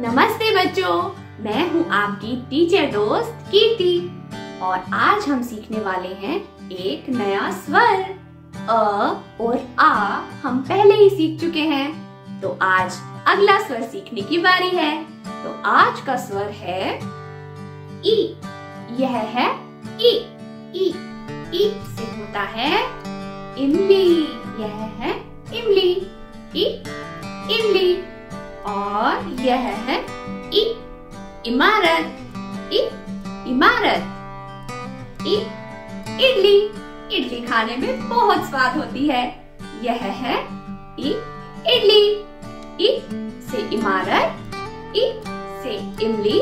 नमस्ते बच्चों, मैं हूँ आपकी टीचर दोस्त कीर्ति। और आज हम सीखने वाले हैं एक नया स्वर। अ और आ हम पहले ही सीख चुके हैं। तो आज अगला स्वर सीखने की बारी है। तो आज का स्वर है ई। यह है ई। ई ई से होता है इमली। यह है इमली। ई, इमली। यह है इ इमारत इ इमारत। इ इडली। इडली खाने में बहुत स्वाद होती है। यह है इ इडली। इ से इमारत, इ से इमली,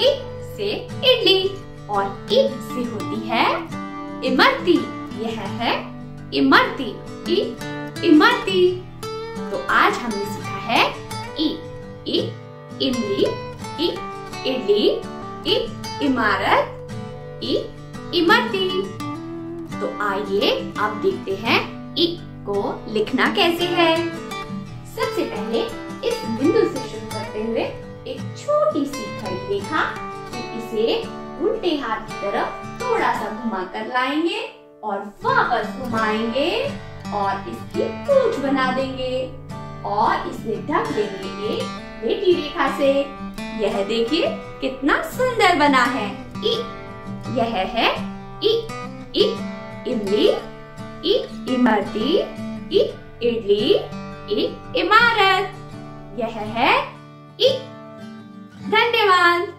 इ से इडली और इ से होती है इमरती। यह है इमरती, इ इमरती। तो आज हमने सीखा इमली, ई, इडली, ई, इमारत, ई, इमरती। तो आइए अब देखते हैं ई को लिखना कैसे है। सबसे पहले इस बिंदु से शुरू करते हुए एक छोटी सी खड़ी रेखा इसे उल्टे हाथ की तरफ़ थोड़ा सा घुमा कर लाएँगे और वापस घुमाएँगे और इसकी पूंछ बना देंगे और इसे ढक देंगे बेटी रेखा से यह देखिए कितना सुंदर बना है। इ यह है इ इ इमली इ इमरती इ इडली इ इमारत। यह है इ धन्यवाद।